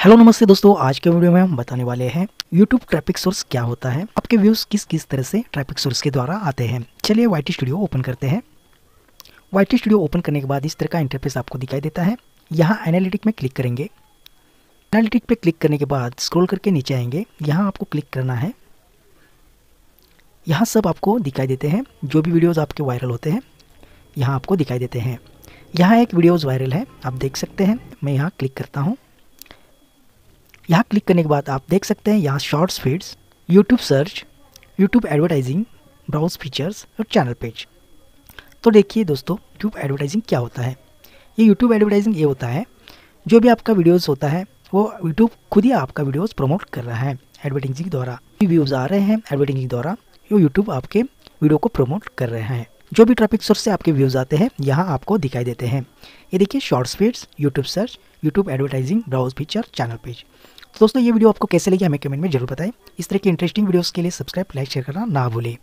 Hello नमस्ते दोस्तों, आज के वीडियो में हम बताने वाले हैं YouTube ट्रैफ़िक सोर्स क्या होता है, आपके व्यूज़ किस किस तरह से ट्रैफ़िक सोर्स के द्वारा आते हैं। चलिए वाई स्टूडियो ओपन करते हैं। वाई स्टूडियो ओपन करने के बाद इस तरह का इंटरफेस आपको दिखाई देता है। यहाँ एनालिटिक में क्लिक करेंगे। एनालिटिक पे क्लिक करने के बाद स्क्रॉल करके नीचे आएँगे। यहाँ आपको क्लिक करना है। यहाँ सब आपको दिखाई देते हैं। जो भी वीडियोज़ आपके वायरल होते हैं, यहाँ आपको दिखाई देते हैं। यहाँ एक वीडियोज़ वायरल है, आप देख सकते हैं। मैं यहाँ क्लिक करता हूँ। यहाँ क्लिक करने के बाद आप देख सकते हैं यहाँ shorts feeds YouTube search YouTube advertising browse features और चैनल पेज तो देखिए दोस्तों यूट्यूब एडवर्टाइजिंग क्या होता है? ये यूट्यूब एडवर्टाइजिंग ये होता है, जो भी आपका वीडियोस होता है, वो यूट्यूब खुद ही आपका वीडियोस प्रमोट कर रहा है एडवर्टाइजिंग के द्वारा. व्यूज़ आ रहे हैं एडवर्टाइजिंग के द्वारा, वो यूट्यूब आपके वीडियो को प्रमोट कर रहे हैं. जो भी ट्रैफ़िक सोर्स से आपके व्यूज़ आते हैं, यहाँ आपको दिखाई देते हैं. ये देखिए shorts feeds YouTube search YouTube advertising browse feature channel page तो दोस्तों, ये वीडियो आपको कैसे लगी, हमें कमेंट में ज़रूर बताएँ। इस तरह की इंटरेस्टिंग वीडियोस के लिए सब्सक्राइब लाइक शेयर करना ना भूलें।